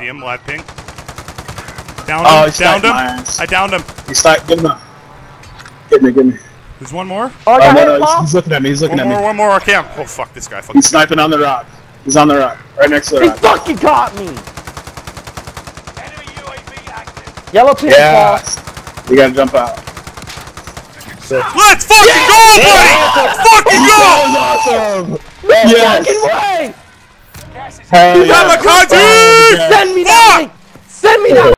see him, live pink. Downed Oh, him, downed him. I downed him. He's sniped. Get him. Get me, get me. There's one more. Oh, Oh, no, no, he's, he's looking at me. He's looking One at more, me. one more. I can't. Oh, fuck this guy. Fuck He's sniping guy. sniping on the rock. He's on the rock. Right next to the He rock. fucking caught me. Yellow pin, Yeah. You gotta jump out. Let's fucking go, buddy! Fucking go! awesome! No Yes. fucking way! Hell You got my content!